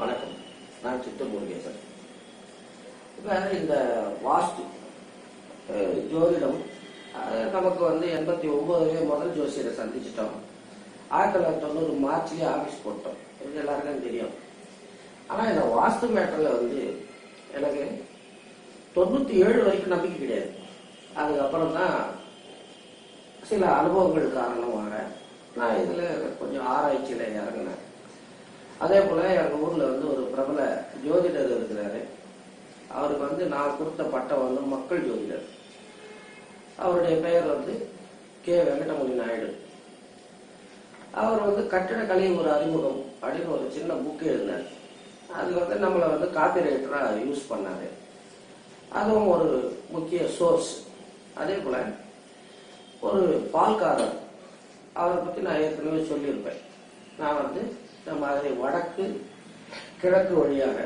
வணக்கம். நான் சித்த முருகேசன் இப்போ இந்த வாஸ்து ஜோதிடம் நமக்கு வந்து எண்பத்தி ஒன்பதுலேயே முதல் ஜோசியரை சந்திச்சிட்டோம். ஆயிரத்தி தொள்ளாயிரத்தி தொண்ணூறு மார்ச்லேயே ஆஃபீஸ் போட்டோம். இது எல்லாருக்கும் தெரியும். ஆனால் இந்த வாஸ்து மேட்டரில் வந்து எனக்கு தொண்ணூற்றி ஏழு வரைக்கும் நம்பிக்கை கிடையாது. அதுக்கப்புறம் தான் சில அனுபவங்கள் காரணமாக நான் இதில் கொஞ்சம் ஆராய்ச்சியில் இறங்கினேன். அதே போல எங்க ஊர்ல வந்து ஒரு பிரபல ஜோதிடர் இருக்கிறாரு. அவருக்கு வந்து நான் கொடுத்த பட்டம் வந்து மக்கள் ஜோதிடர். அவருடைய பெயர் வந்து கே. வெங்கடமுனி நாயுடு. அவர் வந்து கட்டிடக்கலை ஒரு அறிமுகம் அப்படின்னு ஒரு சின்ன புக் எழுதினார். அது வந்து நம்மளை வந்து காப்பிரைட்டரா யூஸ் பண்ணாரு. அதுவும் ஒரு முக்கிய சோர்ஸ் அதே போல ஒரு பால்காரர். அவரை பத்தி நான் ஏற்கனவே சொல்லியிருப்பேன். நான் வந்து மாதிரி வடக்கு கிழக்கு வழியாக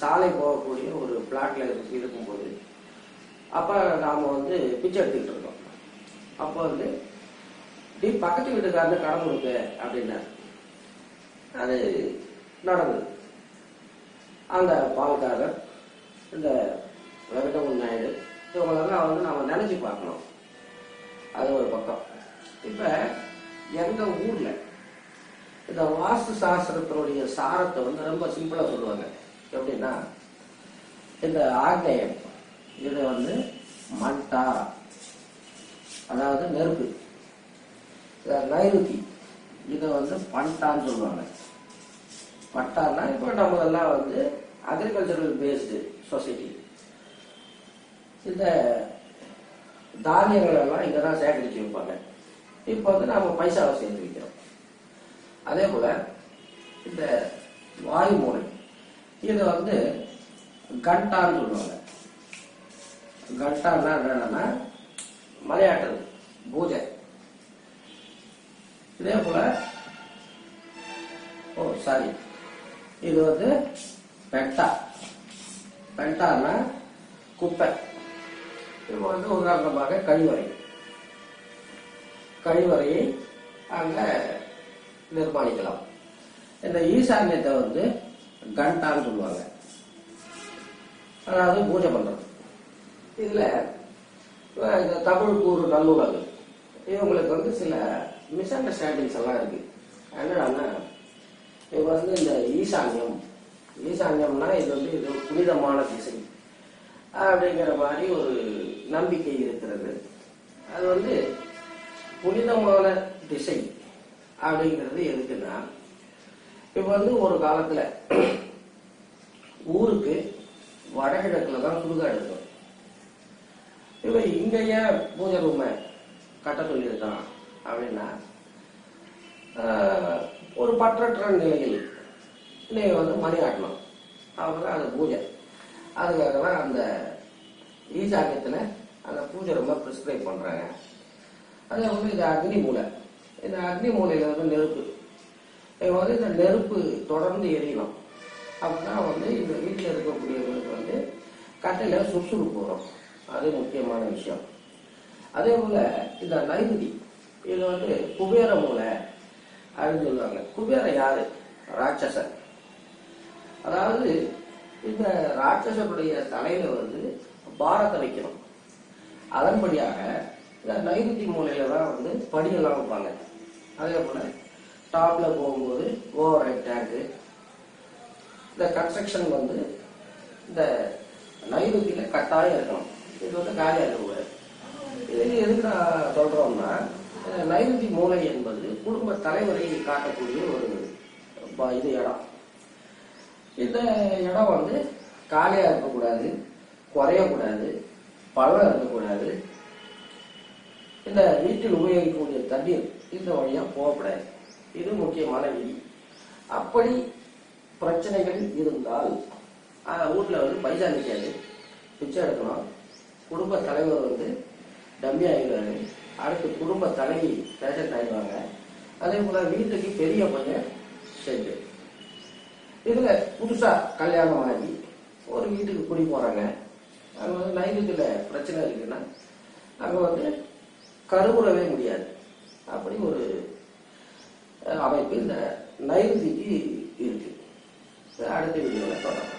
சாலை போகக்கூடிய ஒரு பிளாட்ல இருக்கும்போது அப்ப நாம வந்து பிச்சை எடுத்துக்கிட்டு இருக்கோம். அப்போ வந்து டி பக்கத்து வீட்டுக்காரங்க கடன் கொடுக்க அப்படின்னாரு அது நடந்தது. அந்த பால்காரர் இந்த வெங்கடமன் நாயுடு இவங்களெல்லாம் வந்து நாம நினைச்சு பார்க்கணும். அது ஒரு பக்கம். இப்ப எங்க ஊர்ல இந்த வாஸ்து சாஸ்திரத்தினுடைய சாரத்தை வந்து ரொம்ப சிம்பிளா சொல்லுவாங்க. எப்படின்னா இந்த ஆக்னேயம் இது வந்து மண்டா அதாவது நெருப்பு. நைருதி இதை வந்து பண்டான்னு சொல்லுவாங்க. பட்டான்னா இப்போ நம்ம எல்லாம் வந்து அக்ரிகல்ச்சரல் பேஸ்டு சொசைட்டி இந்த தானியங்கள் எல்லாம் இங்கே தான் சேகரித்து வைப்பாங்க. இப்போ வந்து நம்ம பைசாவை சேர்த்து வைக்கிறோம். அதே போல இந்த வாயு மூளை இதை வந்து கண்டான்னு சொல்லுவாங்க. கண்டான்னா என்னன்னா மலையாட்டது பூஜை. இதே போல ஓ சாரி இது வந்து பெட்டா. பெட்டான்னா குப்பை. இப்போ வந்து உதாரணமாக கழிவறை. கழிவறையை அங்கே நிர்மாணிக்கலாம். இந்த ஈசான்யத்தை வந்து கண்டான்னு சொல்லுவாங்க. அதாவது பூஜை பண்றது. இதுல இந்த தமிழ் கூறு நல்லுலகு இவங்களுக்கு வந்து சில மிஸ் அண்டர்ஸ்டாண்டிங்ஸ் எல்லாம் இருக்கு. என்னடான்னா இவங்க வந்து இந்த ஈசான்யம் ஈசான்யம்னா இது வந்து இது புனிதமான திசை அப்படிங்கிற மாதிரி ஒரு நம்பிக்கை இருக்கிறது. அது வந்து புனிதமான திசை. அப்படிங்கிறது எதுக்குன்னா இப்ப வந்து ஒரு காலத்துல ஊருக்கு வடகிழக்குல தான் சுடுகாடு இருக்கும். இப்ப இங்க ஏன் பூஜை ரூமை கட்ட சொல்லியிருக்கான் அப்படின்னா ஒரு பற்றற்ற நிலையில் நீங்க வந்து மணி ஆட்டணும். அவங்க அது பூஜை. அதுக்காக தான் அந்த ஈசாக்கியத்தில் அந்த பூஜை ரொம்ப ப்ரிஸ்கிரைப் பண்ணுறாங்க அதே வந்து இது அக்னி மூலை. இந்த அக்னி மூலையில் வந்து நெருப்பு. இவங்க வந்து இந்த நெருப்பு தொடர்ந்து எரியணும். அப்படின்னா வந்து இந்த வீட்டில் இருக்கக்கூடியவங்களுக்கு வந்து கட்டையில் சுறுசுறுப்பு வரும். அது முக்கியமான விஷயம். அதே போல் இந்த நைருதி இது வந்து குபேர மூலை அப்படின்னு சொல்லுவாங்க. குபேரன் யாரு? ராட்சசன். அதாவது இந்த ராட்சசனுடைய தலையில வந்து பாரத்தை வைக்கணும். அதன்படியாக இந்த நைருதி மூலையில தான் வந்து படியெல்லாம் வைப்பாங்க. அதே போல் டாப்பில் போகும்போது ஓவர் ஹெட் டேங்கு இந்த கன்ஸ்ட்ரக்ஷன் வந்து இந்த நைருத்தியில் கட்டாயம் இருக்கணும். இது வந்து காலியாக இருக்கக்கூடாது இது எதுக்கு நான் சொல்கிறோம்னா நைருத்தி நைருதி மூலை என்பது குடும்ப தலைவரை காட்டக்கூடிய ஒரு ப- இது இடம். இந்த இடம் வந்து காலியாக இருக்கக்கூடாது குறையக்கூடாது பழம் இருக்கக்கூடாது இந்த வீட்டில் உபயோகிக்கக்கூடிய தண்ணீர் இந்த வழியா போகக்கூடாது இது முக்கியமான விதி. அப்படி பிரச்சனைகள் இருந்தால் வீட்டில் வந்து பைசா நிற்காது பிச்சை எடுக்கணும். குடும்ப தலைவர் வந்து டம்மி ஆகிடுவாரு அடுத்து குடும்ப தலைவி பேஷண்ட் ஆகிடுவாங்க அதே போல வீட்டுக்கு பெரிய பையன் செட்டு இதுல புதுசா கல்யாணம் ஆகி ஒரு வீட்டுக்கு குடி போறாங்க. அங்க வந்து லைங்கத்தில் பிரச்சனை இருக்குன்னா அங்க வந்து கருவுறவே முடியாது. அப்படி ஒரு அமைப்பு இந்த நைருதிக்கு இருக்கு. அடுத்த வீடியோவில் தொடரும்